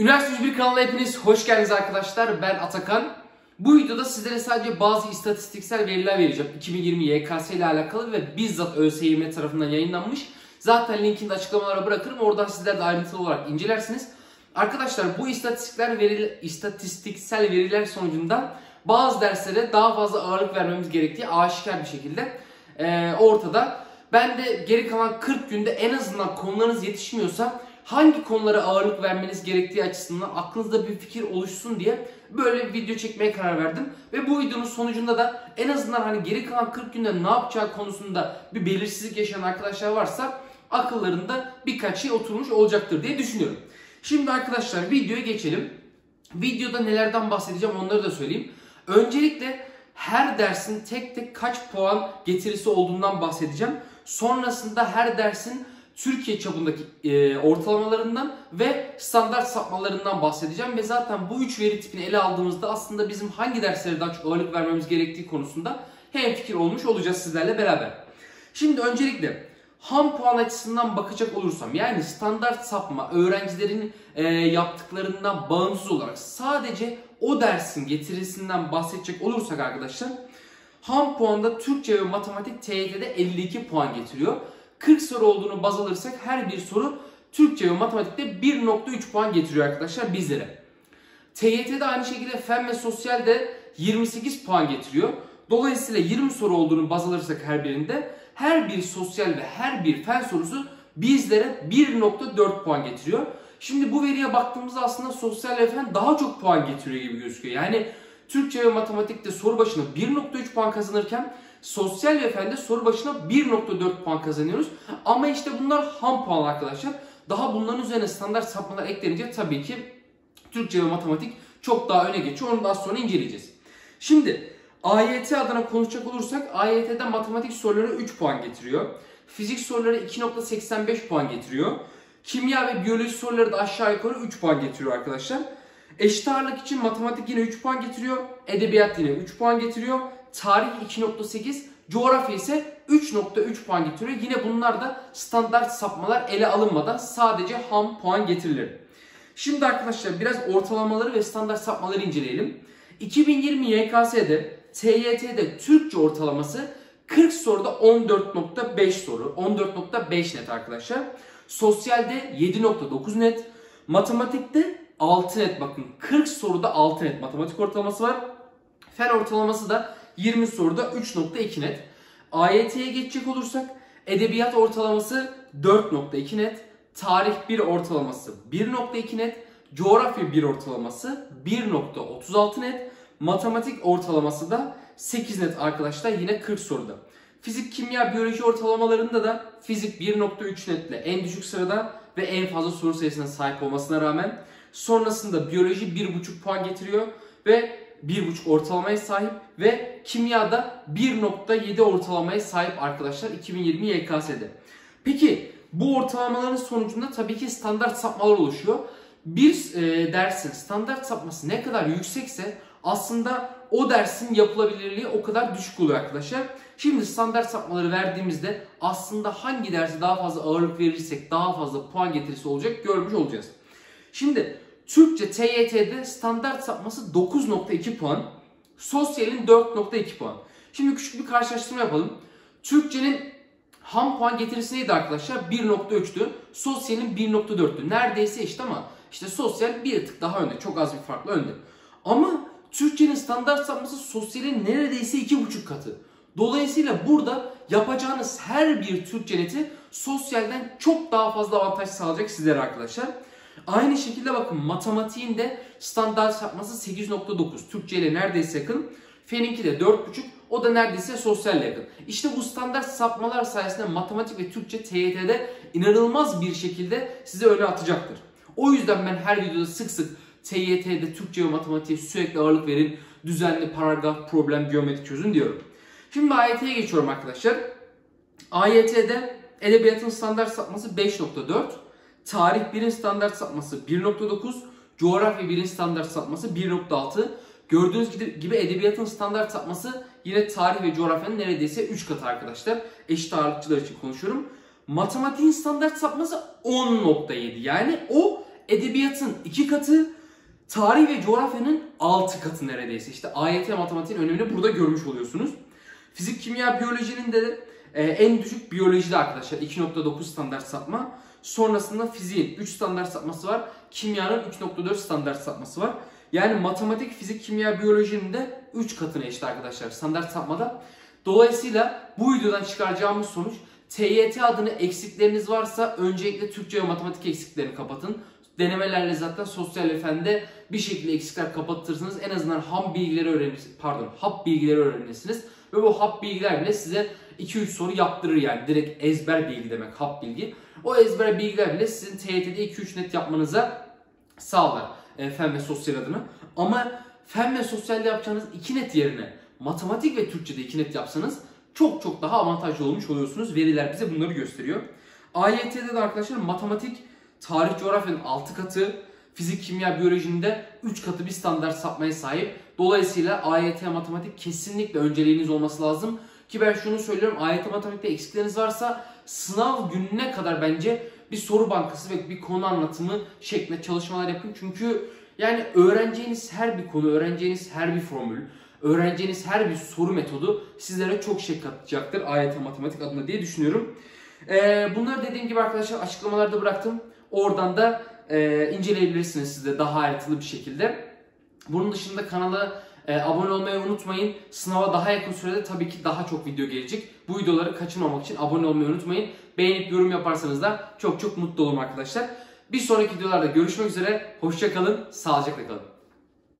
Üniversite 101 kanalına hepiniz hoş geldiniz arkadaşlar. Ben Atakan. Bu videoda sizlere sadece bazı istatistiksel veriler vereceğim. 2020 YKS ile alakalı ve bizzat ÖSYM tarafından yayınlanmış. Zaten linkini de açıklamalara bırakırım. Oradan sizler de ayrıntılı olarak incelersiniz. Arkadaşlar bu istatistikler veri, istatistiksel veriler sonucunda bazı derslere daha fazla ağırlık vermemiz gerektiği aşikar bir şekilde e, ortada. Ben de geri kalan 40 günde en azından konularınız yetişmiyorsa hangi konulara ağırlık vermeniz gerektiği açısından aklınızda bir fikir oluşsun diye böyle bir video çekmeye karar verdim. Ve bu videonun sonucunda da en azından hani geri kalan 40 günde ne yapacağı konusunda bir belirsizlik yaşayan arkadaşlar varsa akıllarında birkaç şey oturmuş olacaktır diye düşünüyorum. Şimdi arkadaşlar videoya geçelim. Videoda nelerden bahsedeceğim onları da söyleyeyim. Öncelikle her dersin tek tek kaç puan getirisi olduğundan bahsedeceğim. Sonrasında her dersin Türkiye çapındaki e, ortalamalarından ve standart sapmalarından bahsedeceğim. Ve zaten bu üç veri tipini ele aldığımızda aslında bizim hangi derslere daha çok ağırlık vermemiz gerektiği konusunda hem fikir olmuş olacağız sizlerle beraber. Şimdi öncelikle ham puan açısından bakacak olursam yani standart sapma öğrencilerin e, yaptıklarından bağımsız olarak sadece o dersin getirisinden bahsedecek olursak arkadaşlar ham puanda Türkçe ve matematik TYT'de 52 puan getiriyor. 40 soru olduğunu baz alırsak her bir soru Türkçe ve matematikte 1.3 puan getiriyor arkadaşlar bizlere. TYT'de aynı şekilde fen ve sosyal de 28 puan getiriyor. Dolayısıyla 20 soru olduğunu baz alırsak her birinde her bir sosyal ve her bir fen sorusu bizlere 1.4 puan getiriyor. Şimdi bu veriye baktığımızda aslında sosyal ve fen daha çok puan getiriyor gibi gözüküyor. Yani Türkçe ve matematikte soru başına 1.3 puan kazanırken sosyal ve soru başına 1.4 puan kazanıyoruz. Ama işte bunlar ham puan arkadaşlar. Daha bunların üzerine standart sapmalar eklenince tabii ki Türkçe ve matematik çok daha öne geçiyor. Onu daha sonra inceleyeceğiz. Şimdi AYT adına konuşacak olursak AYT'de matematik soruları 3 puan getiriyor. Fizik soruları 2.85 puan getiriyor. Kimya ve biyoloji soruları da aşağı yukarı 3 puan getiriyor arkadaşlar. Eşit ağırlık için matematik yine 3 puan getiriyor. Edebiyat yine 3 puan getiriyor. Tarih 2.8, coğrafya ise 3.3 puan getiriyor. Yine bunlar da standart sapmalar ele alınmadan sadece ham puan getirilir. Şimdi arkadaşlar biraz ortalamaları ve standart sapmaları inceleyelim. 2020 YKS'de TYT'de Türkçe ortalaması 40 soruda 14.5 soru. 14.5 net arkadaşlar. Sosyalde 7.9 net. Matematikte 6 net bakın. 40 soruda 6 net matematik ortalaması var. Fen ortalaması da 20 soruda 3.2 net. AYT'ye geçecek olursak edebiyat ortalaması 4.2 net. Tarih 1 ortalaması 1.2 net. Coğrafya 1 ortalaması 1.36 net. Matematik ortalaması da 8 net arkadaşlar yine 40 soruda. Fizik, kimya, biyoloji ortalamalarında da fizik 1.3 netle en düşük sırada ve en fazla soru sayısına sahip olmasına rağmen sonrasında biyoloji 1.5 puan getiriyor ve 1.5 ortalamaya sahip ve kimyada 1.7 ortalamaya sahip arkadaşlar 2020 YKS'de. Peki bu ortalamaların sonucunda tabii ki standart sapmalar oluşuyor. Bir e, dersin standart sapması ne kadar yüksekse aslında o dersin yapılabilirliği o kadar düşük oluyor arkadaşlar. Şimdi standart sapmaları verdiğimizde aslında hangi dersi daha fazla ağırlık verirsek daha fazla puan getirisi olacak görmüş olacağız. Şimdi Türkçe TYT'de standart sapması 9.2 puan. Sosyalin 4.2 puan. Şimdi küçük bir karşılaştırma yapalım. Türkçenin ham puan getirisi neydi arkadaşlar? 1.3'tü. Sosyalin 1.4'tü. Neredeyse eşit ama işte sosyal bir tık daha önde. Çok az bir farklı önde. Ama Türkçenin standart sapması sosyalin neredeyse 2.5 katı. Dolayısıyla burada yapacağınız her bir Türkçe neti sosyalden çok daha fazla avantaj sağlayacak sizlere arkadaşlar. Aynı şekilde bakın matematiğin de standart sapması 8.9. Türkçe ile neredeyse yakın. Fen'inki de 4.5. O da neredeyse sosyalle yakın. İşte bu standart sapmalar sayesinde matematik ve Türkçe TYT'de inanılmaz bir şekilde size öne atacaktır. O yüzden ben her videoda sık sık TYT'de Türkçe ve matematiğe sürekli ağırlık verin. Düzenli paragraf, problem, geometri çözün diyorum. Şimdi AYT'ye geçiyorum arkadaşlar. AYT'de edebiyatın standart sapması 5.4. Tarih 1'in standart sapması 1.9. Coğrafya 1'in standart sapması 1.6. Gördüğünüz gibi edebiyatın standart sapması yine tarih ve coğrafyanın neredeyse 3 katı arkadaşlar. Eşit ağırlıkçılar için konuşuyorum. Matematiğin standart sapması 10.7. Yani o edebiyatın 2 katı, tarih ve coğrafyanın 6 katı neredeyse. İşte AYT matematiğin önemini burada görmüş oluyorsunuz. Fizik, kimya, biyolojinin de e, en düşük biyolojide arkadaşlar 2.9 standart sapma. Sonrasında fiziğin 3 standart sapması var. Kimyanın 3.4 standart sapması var. Yani matematik, fizik, kimya, biyolojinin de 3 katına eşit arkadaşlar standart sapmada. Dolayısıyla bu videodan çıkaracağımız sonuç TYT adına eksikleriniz varsa öncelikle Türkçe ve matematik eksiklerini kapatın. Denemelerle zaten sosyal efende bir şekilde eksikler kapatırsınız. En azından ham bilgileri öğrenirsiniz. Pardon, hap bilgileri öğrenirsiniz. Ve bu hap bilgiler bile size 2-3 soru yaptırır yani. Direkt ezber bilgi demek hap bilgi. O ezber bilgiler bile sizin TYT'de 2-3 net yapmanıza sağlar. E, fen ve sosyal adına. Ama fen ve sosyalde yapacağınız 2 net yerine matematik ve Türkçe'de 2 net yapsanız çok çok daha avantajlı olmuş oluyorsunuz. Veriler bize bunları gösteriyor. AYT'de de arkadaşlar matematik, tarih coğrafyanın 6 katı, fizik, kimya, biyolojinin de 3 katı bir standart sapmaya sahip. Dolayısıyla AYT matematik kesinlikle önceliğiniz olması lazım. Ki ben şunu söylüyorum AYT matematikte eksikleriniz varsa sınav gününe kadar bence bir soru bankası ve bir konu anlatımı şeklinde çalışmalar yapın. Çünkü yani öğreneceğiniz her bir konu, öğreneceğiniz her bir formül, öğreneceğiniz her bir soru metodu sizlere çok şey katacaktır AYT matematik adına diye düşünüyorum. Ee, bunları dediğim gibi arkadaşlar açıklamalarda bıraktım. Oradan da e, inceleyebilirsiniz siz de daha ayrıntılı bir şekilde. Bunun dışında kanala e, abone olmayı unutmayın. Sınava daha yakın sürede tabii ki daha çok video gelecek. Bu videoları kaçırmamak için abone olmayı unutmayın. Beğenip yorum yaparsanız da çok çok mutlu olurum arkadaşlar. Bir sonraki videolarda görüşmek üzere. Hoşçakalın, sağlıcakla kalın.